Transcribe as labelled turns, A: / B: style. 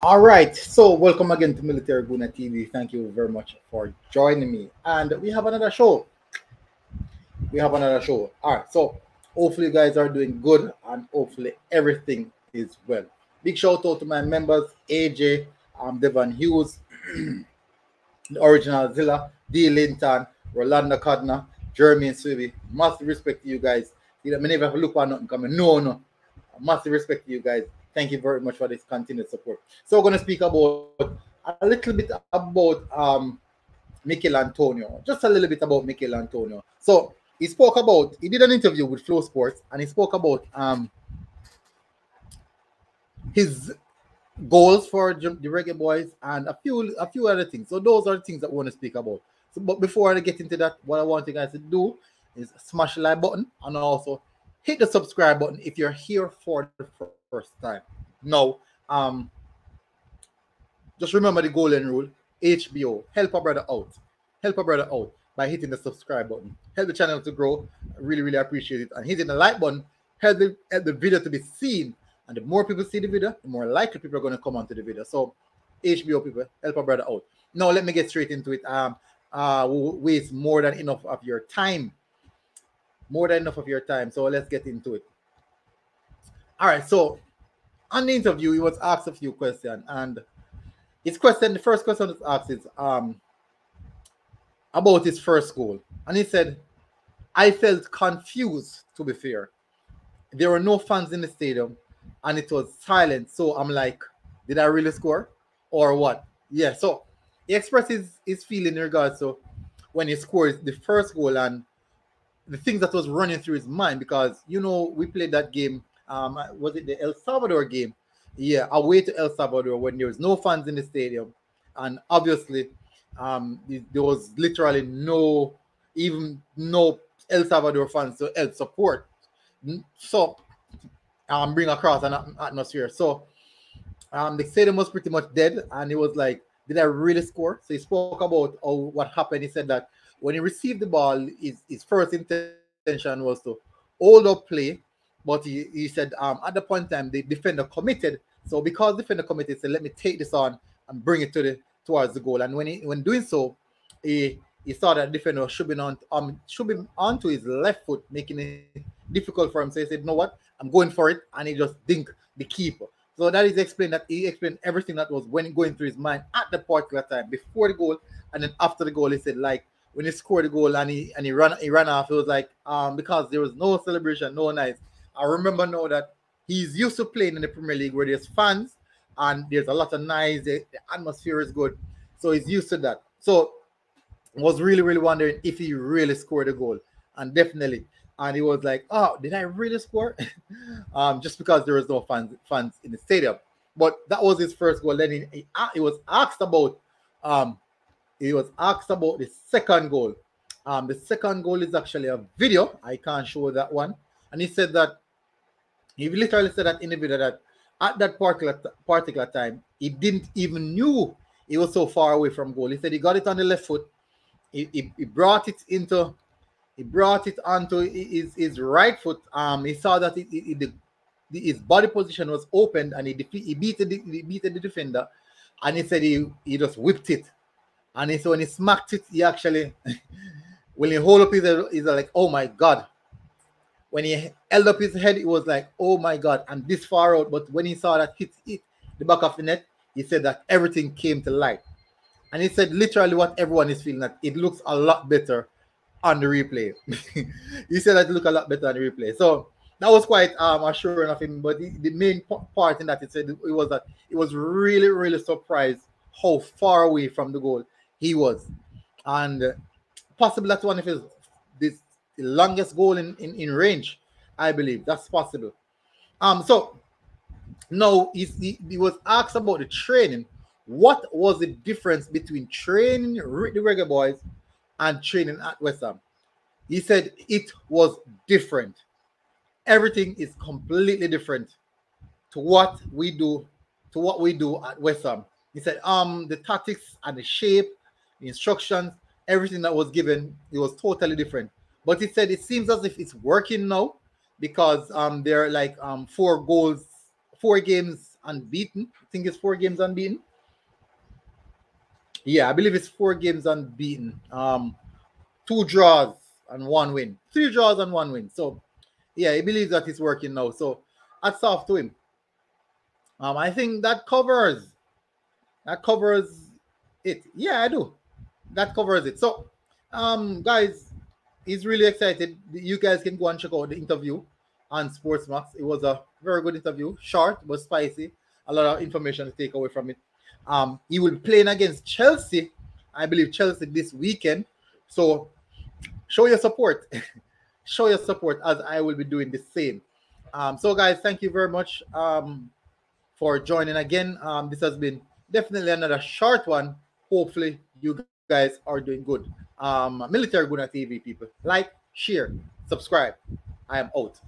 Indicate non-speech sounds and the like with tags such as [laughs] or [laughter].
A: All right, so welcome again to Military Gooner TV. Thank you very much for joining me. And we have another show. We have another show. All right, so hopefully you guys are doing good and hopefully everything is well. Big shout out to my members AJ, um, Devon Hughes, [clears throat] the original Zilla, D. Linton, Rolanda Codner, Jeremy and Swibi. Massive respect to you guys. You know, I never look on nothing coming. No, no. Massive respect to you guys. Thank you very much for this continued support. So we're going to speak about a little bit about um Antonio, just a little bit about Michail Antonio. So he spoke about he did an interview with Flow Sports and he spoke about um his goals for the Reggae Boyz and a few a few other things. So those are the things that we want to speak about. So, but before I get into that, what I want you guys to do is smash the like button and also hit the subscribe button if you're here for the first time. No, um, just remember the golden rule: HBO. Help a brother out. Help a brother out by hitting the subscribe button. Help the channel to grow. I really, really appreciate it. And hitting the like button help the, help the video to be seen. And the more people see the video, the more likely people are going to come onto the video. So, HBO people, help a brother out. Now, let me get straight into it. Um, uh, waste more than enough of your time. More than enough of your time. So let's get into it. All right. So on the interview, he was asked a few questions, and his question, the first question was asked is um about his first goal, and he said, "I felt confused. To be fair, there were no fans in the stadium, and it was silent. So I'm like, did I really score, or what? Yeah. So he expressed his, feeling in regards to when he scored the first goal and the things that was running through his mind because you know we played that game um, was it the El Salvador game? Yeah, away to El Salvador when there was no fans in the stadium, and obviously, um, there was literally no, even no El Salvador fans to help support. So, um, bring across an atmosphere. So, um, the stadium was pretty much dead, and it was like, did I really score? So he spoke about oh, what happened. He said that when he received the ball, his, his first intention was to hold up play but he, he said um, at the point in time the defender committed. So because defender committed, said let me take this on and bring it to the towards the goal. And when he when doing so, he he saw that defender should be on um should be onto his left foot, making it difficult for him. So he said, "You know what? I'm going for it," and he just dink the keeper. So that is explained that he explained everything that was when going through his mind at the particular time before the goal and then after the goal. He said like when he scored the goal and he and he ran he ran off, it was like um because there was no celebration, no nice. I remember now that he's used to playing in the Premier League where there's fans and there's a lot of noise, the, the atmosphere is good. So he's used to that. So was really, really wondering if he really scored a goal. And definitely. And he was like, Oh, did I really score? [laughs] um, just because there was no fans fans in the stadium. But that was his first goal. Then he, he, he was asked about um he was asked about the second goal. Um, the second goal is actually a video. I can't show that one. And he said that he literally said that in the video that at that particular particular time, he didn't even knew he was so far away from goal. He said he got it on the left foot. He, he, he brought it into he brought it onto his, his right foot. Um, he saw that it, it, it, the, his body position was opened and he he beat the he beat the defender, and he said he he just whipped it, and he, so when he smacked it, he actually [laughs] when he hold up his he's like oh my god, when he held up his head, it was like, oh my God, I'm this far out. But when he saw that hit, the back of the net, he said that everything came to light. And he said literally what everyone is feeling that it looks a lot better on the replay. [laughs] he said that it looked a lot better on the replay. So that was quite um assuring of him. But the, the main part in that he said it was that it was really, really surprised how far away from the goal he was. And possibly that's one of his this the longest goal in, in, in range. I believe that's possible. Um, so now he, he was asked about the training. What was the difference between training the Reggae Boyz and training at West Ham? He said it was different. Everything is completely different to what we do, to what we do at West Ham. He said, um, the tactics and the shape, the instructions, everything that was given, it was totally different. But it said it seems as if it's working now because um there are like um four goals, four games unbeaten. I think it's four games unbeaten. Yeah, I believe it's four games unbeaten. Um, two draws and one win. Three draws and one win. So yeah, he believes that it's working now. So hats off to him. Um, I think that covers that covers it. Yeah, I do. That covers it. So um guys, he's really excited. You guys can go and check out the interview on Sportsmax. It was a very good interview, short but spicy. A lot of information to take away from it. Um, he will be playing against Chelsea, I believe Chelsea this weekend. So show your support. [laughs] show your support as I will be doing the same. Um, so guys, thank you very much um, for joining again. Um, this has been definitely another short one. Hopefully you guys are doing good. Um, Military Gooner TV people, like, share, subscribe. I am out.